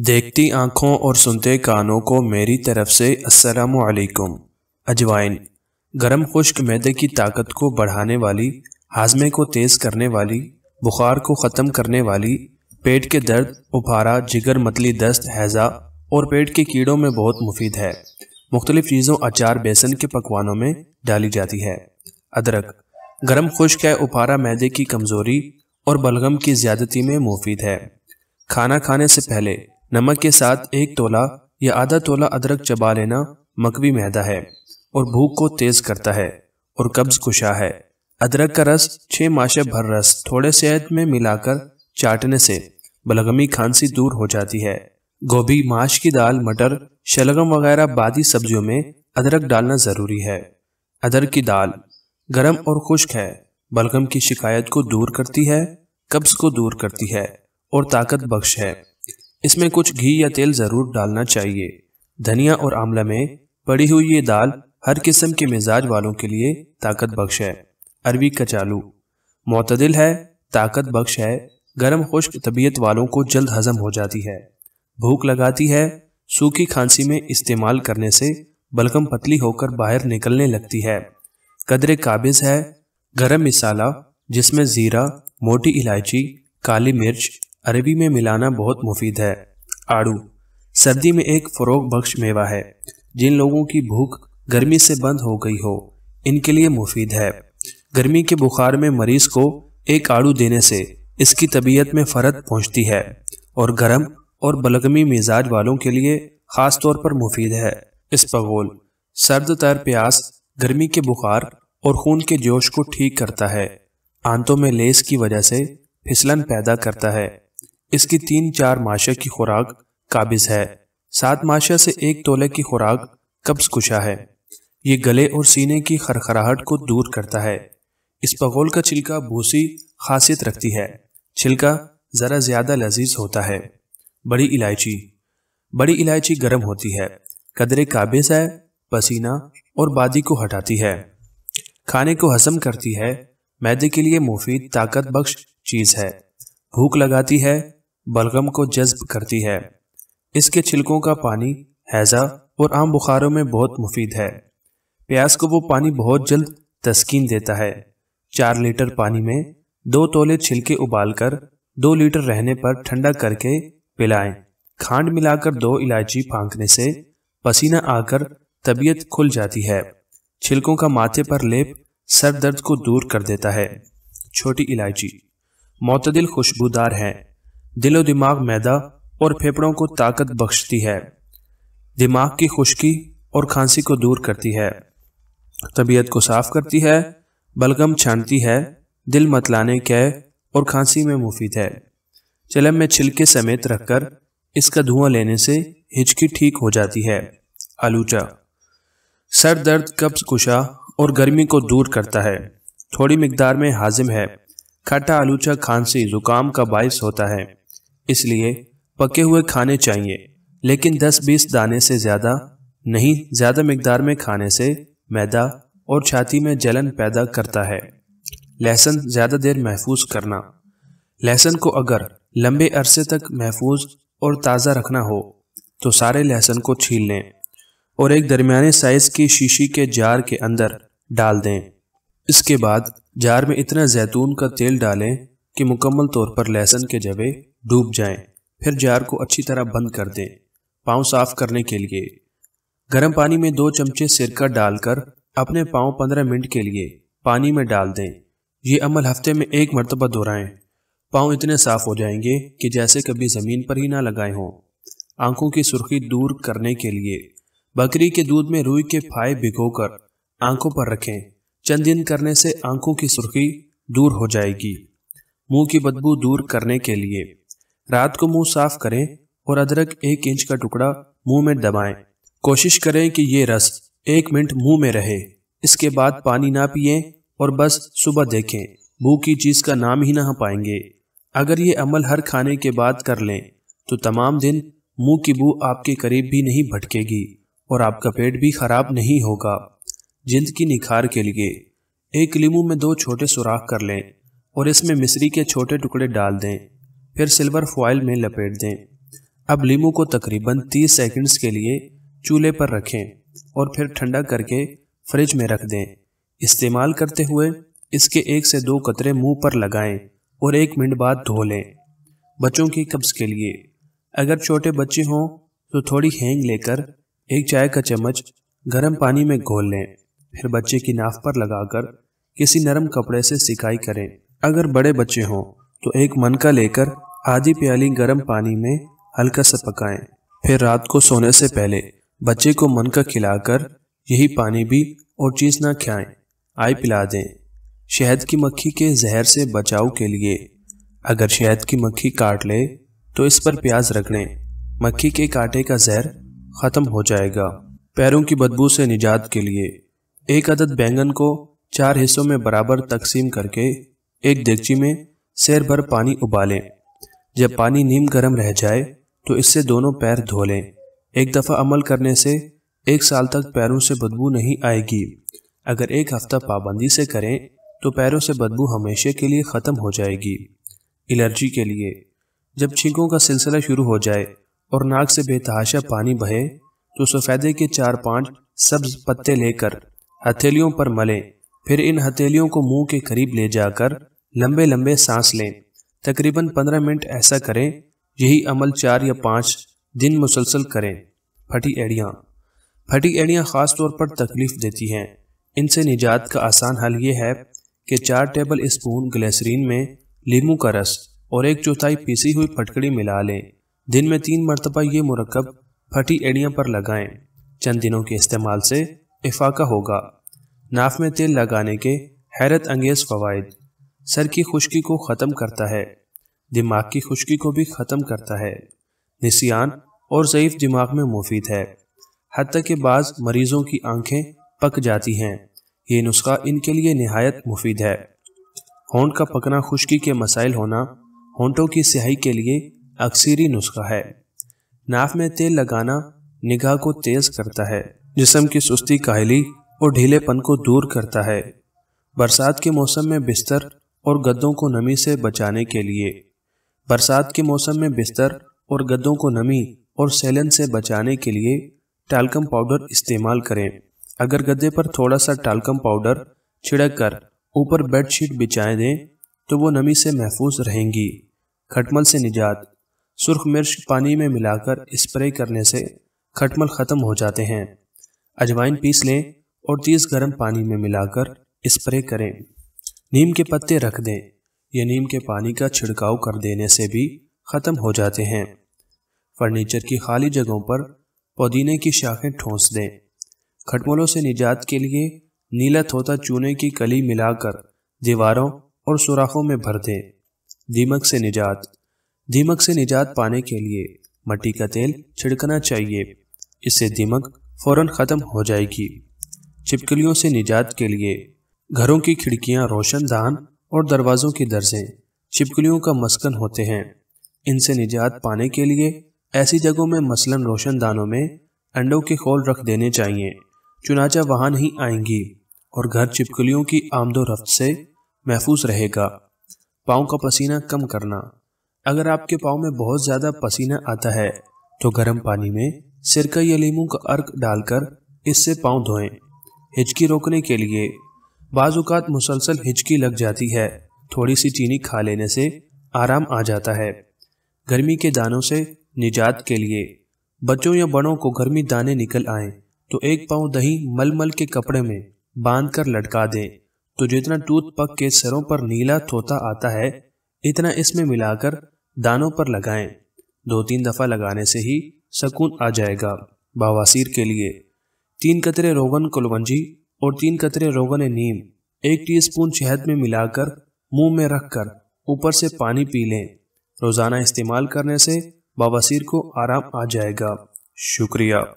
देखती आँखों और सुनते कानों को मेरी तरफ़ से असलकुम अजवाइन, गरम खुश्क मैदे की ताकत को बढ़ाने वाली, हाजमे को तेज़ करने वाली, बुखार को ख़त्म करने वाली, पेट के दर्द उफारा जिगर, मतली दस्त, हैज़ा और पेट के कीड़ों में बहुत मुफीद है। मुख्तलिफ़ चीज़ों, अचार, बेसन के पकवानों में डाली जाती है। अदरक, गरम खुश्क है उफारा मैदे की कमज़ोरी और बलगम की ज़्यादती में मुफीद है। खाना खाने से पहले नमक के साथ एक तोला या आधा तोला अदरक चबा लेना मकवी मैदा है और भूख को तेज करता है और कब्ज कुशा है। अदरक का रस छह माशे भर रस थोड़े सेहत में मिलाकर चाटने से बलगमी खांसी दूर हो जाती है। गोभी, माश की दाल, मटर, शलगम वगैरह बादी सब्जियों में अदरक डालना ज़रूरी है। अदरक की दाल गर्म और खुश्क है, बलगम की शिकायत को दूर करती है, कब्ज को दूर करती है और ताकत बख्श है। इसमें कुछ घी या तेल ज़रूर डालना चाहिए। धनिया और आंवला में पड़ी हुई ये दाल हर किस्म के मिजाज वालों के लिए ताकत बख्श है। अरबी कचालू मतदिल है, ताकत बख्श है, गर्म खुश्क तबीयत वालों को जल्द हजम हो जाती है। भूख लगाती है, सूखी खांसी में इस्तेमाल करने से बलगम पतली होकर बाहर निकलने लगती है। कदरे काबिज है, गरम मिसाला, जिसमें ज़ीरा, मोटी इलायची, काली मिर्च अरबी में मिलाना बहुत मुफीद है। आड़ू। सर्दी में एक फ़रोग बख्श मेवा है, जिन लोगों की भूख गर्मी से बंद हो गई हो, इनके लिए मुफीद है। गर्मी के बुखार में मरीज़ को एक आड़ू देने से इसकी तबीयत में फ़र्क पहुँचती है और गर्म और बलगमी मिजाज वालों के लिए ख़ास तौर पर मुफीद है। इस पगोल सर्द तर प्यास, गर्मी के बुखार और खून के जोश को ठीक करता है। आंतों में लेस की वजह से फिसलन पैदा करता है। इसकी तीन चार माशा की खुराक काबिज है। सात माशा से एक तोले की खुराक कब्ज कुशा है। ये गले और सीने की खरखराहट को दूर करता है। इस पगोल का छिलका भूसी खासियत रखती है। छिलका ज़रा ज़्यादा लजीज होता है। बड़ी इलायची। बड़ी इलायची गर्म होती है। कदरे काबिज है, पसीना और बादी को हटाती है। खाने को हजम करती है। मैदे के लिए मुफीद ताकत बख्श चीज़ है। भूख लगाती है बलगम को जज्ब करती है। इसके छिलकों का पानी हैज़ा और आम बुखारों में बहुत मुफीद है। प्याज को वो पानी बहुत जल्द तस्कीन देता है। चार लीटर पानी में दो तोले छिलके उबालकर दो लीटर रहने पर ठंडा करके पिलाएँ। खांड मिलाकर दो इलायची फांकने से पसीना आकर तबीयत खुल जाती है। छिलकों का माथे पर लेप सर दर्द को दूर कर देता है। छोटी इलायची। मतदिल खुशबूदार है। दिलो दिमाग मैदा और फेफड़ों को ताकत बख्शती है। दिमाग की खुश्की और खांसी को दूर करती है। तबीयत को साफ़ करती है, बलगम छानती है, दिल मतलाने, कै और खांसी में मुफीद है। चलम में छिलके समेत रखकर इसका धुआँ लेने से हिचकी ठीक हो जाती है। आलूचा। सर दर्द, कब्ज कुशा और गर्मी को दूर करता है। थोड़ी मकदार में हाजिम है। खट्टा आलूचा खांसी, जुकाम का बायस होता है। इसलिए पके हुए खाने चाहिए, लेकिन 10-20 दाने से ज़्यादा नहीं, ज़्यादा मिकदार में खाने से मैदा और छाती में जलन पैदा करता है। लहसुन ज़्यादा देर महफूज करना। लहसुन को अगर लंबे अरसे तक महफूज और ताज़ा रखना हो तो सारे लहसुन को छील लें और एक दरमियाने साइज़ की शीशी के जार के अंदर डाल दें। इसके बाद जार में इतना जैतून का तेल डालें कि मुकम्मल तौर पर लहसुन के जवे डूब जाएँ। फिर जार को अच्छी तरह बंद कर दें। पाँव साफ़ करने के लिए। गर्म पानी में दो चमचे सिरका डालकर अपने पाँव पंद्रह मिनट के लिए पानी में डाल दें। ये अमल हफ़्ते में एक मरतबा दोहराएँ। पाँव इतने साफ़ हो जाएँगे कि जैसे कभी ज़मीन पर ही ना लगाए हों। आँखों की सुर्खी दूर करने के लिए। बकरी के दूध में रुई के फाए भिगोकर आँखों पर रखें। चंद दिन करने से आँखों की सुर्खी दूर हो जाएगी। मुँह की बदबू दूर करने के लिए। रात को मुँह साफ़ करें और अदरक एक इंच का टुकड़ा मुँह में दबाएँ। कोशिश करें कि ये रस एक मिनट मुँह में रहे। इसके बाद पानी ना पिए और बस सुबह देखें। मुँह की चीज़ का नाम ही ना पाएँगे। अगर ये अमल हर खाने के बाद कर लें तो तमाम दिन मुँह की बू आपके करीब भी नहीं भटकेगी और आपका पेट भी खराब नहीं होगा। जिंद की निखार के लिए एक लीमू में दो छोटे सुराख कर लें और इसमें मिश्री के छोटे टुकड़े डाल दें। फिर सिल्वर फॉयल में लपेट दें। अब लीमू को तकरीबन 30 सेकंड्स के लिए चूल्हे पर रखें और फिर ठंडा करके फ्रिज में रख दें। इस्तेमाल करते हुए इसके एक से दो कतरे मुँह पर लगाएँ और एक मिनट बाद धो लें। बच्चों की कब्ज के लिए। अगर छोटे बच्चे हों तो थोड़ी हैंग लेकर एक चाय का चम्मच गर्म पानी में घोल लें। फिर बच्चे की नाफ पर लगाकर किसी नरम कपड़े से सिकाई करें। अगर बड़े बच्चे हों तो एक मनका लेकर आधी प्याली गर्म पानी में हल्का सा पकाएँ। फिर रात को सोने से पहले बच्चे को मनका खिलाकर यही पानी भी और चीज़ ना खाएँ। आई पिला दें। शहद की मक्खी के जहर से बचाव के लिए अगर शहद की मक्खी काट ले तो इस पर प्याज लें। मक्खी के कांटे का जहर खत्म हो जाएगा। पैरों की बदबू से निजात के लिए एक अदद बैंगन को चार हिस्सों में बराबर तकसीम करके एक देगची में सैर भर पानी उबालें। जब पानी नीम गर्म रह जाए तो इससे दोनों पैर धो लें। एक दफ़ा अमल करने से एक साल तक पैरों से बदबू नहीं आएगी। अगर एक हफ़्ता पाबंदी से करें तो पैरों से बदबू हमेशा के लिए ख़त्म हो जाएगी। एलर्जी के लिए। जब छींकों का सिलसिला शुरू हो जाए और नाक से बेतहाशा पानी बहे तो सफ़ेदे के चार पाँच सब्ज पत्ते लेकर हथेलियों पर मलें। फिर इन हथेलियों को मुँह के करीब ले जाकर लंबे लंबे सांस लें। तकरीबन पंद्रह मिनट ऐसा करें, यही अमल चार या पाँच दिन मुसलसल करें। फटी एड़ियाँ। फटी एड़ियाँ ख़ास तौर पर तकलीफ़ देती हैं। इनसे निजात का आसान हल ये है कि चार टेबल स्पून ग्लेसरीन में लीमू का रस और एक चौथाई पीसी हुई फटकड़ी मिला लें। दिन में तीन मरतबा ये मरकब फटी एड़ियाँ पर लगाएँ। चंद दिनों के इस्तेमाल से इफाका होगा। नाफ में तेल लगाने के हैरत अंगेज फवाद सर की खुश्की को ख़त्म करता है, दिमाग की खुश्की को भी ख़त्म करता है। निसियान और ज़यीफ़ दिमाग में मुफीद है। हती के बाद मरीज़ों की आँखें पक जाती हैं। ये नुस्खा इनके लिए नहायत मुफीद है। होंठ का पकना खुश्की के मसाइल होना, होंठों की स्याही के लिए अक्सरी नुस्खा है। नाफ में तेल लगाना निगाह को तेज करता है, जिसम की सुस्ती काहली और ढीलेपन को दूर करता है। बरसात के मौसम में बिस्तर और गद्दों को नमी से बचाने के लिए। बरसात के मौसम में बिस्तर और गद्दों को नमी और सैलन से बचाने के लिए टालकम पाउडर इस्तेमाल करें। अगर गद्दे पर थोड़ा सा टालकम पाउडर छिड़क कर ऊपर बेडशीट बिछाए दें तो वो नमी से महफूज रहेंगी। खटमल से निजात। सुर्ख मिर्च पानी में मिलाकर स्प्रे करने से खटमल ख़त्म हो जाते हैं। अजवाइन पीस लें और तीस गर्म पानी में मिलाकर स्प्रे करें। नीम के पत्ते रख दें। या नीम के पानी का छिड़काव कर देने से भी ख़त्म हो जाते हैं। फर्नीचर की खाली जगहों पर पुदीने की शाखें ठोंस दें। खटमलों से निजात के लिए नीला थोता चूने की कली मिलाकर दीवारों और सुराखों में भर दें। दीमक से निजात। दीमक से निजात पाने के लिए मट्टी का तेल छिड़कना चाहिए। इससे दीमक फ़ौरन ख़त्म हो जाएगी। छिपकलियों से निजात के लिए घरों की खिड़कियाँ रोशनदान और दरवाज़ों की दर्जें, छिपकलियों का मस्कन होते हैं। इनसे निजात पाने के लिए ऐसी जगहों में मसलन रोशनदानों में अंडों के खोल रख देने चाहिए। चुनाचा वहाँ नहीं आएँगी और घर चिपकलियों की आमदो रफ्त से महफूज रहेगा। पाँव का पसीना कम करना। अगर आपके पाँव में बहुत ज़्यादा पसीना आता है तो गर्म पानी में सिरका या लीमू का अर्क डालकर इससे पाँव धोएँ। हिचकी रोकने के लिए बाज़ात मुसलसल हिचकी लग जाती है। थोड़ी सी चीनी खा लेने से आराम आ जाता है। गर्मी के दानों से निजात के लिए। बच्चों या बड़ों को गर्मी दाने निकल आए तो एक पाव दही मलमल के कपड़े में बाँध कर लटका दें। तो जितना टूथ पक के सरों पर नीला तोता आता है, इतना इसमें मिलाकर दानों पर लगाएँ। दो तीन दफ़ा लगाने से ही सकून आ जाएगा। बवासीर के लिए। तीन कतरे रोगन कुलवंजी और तीन कतरे रोगन नीम, एक टीस्पून शहद में मिलाकर मुँह में रखकर ऊपर से पानी पी लें। रोज़ाना इस्तेमाल करने से बवासीर को आराम आ जाएगा। शुक्रिया।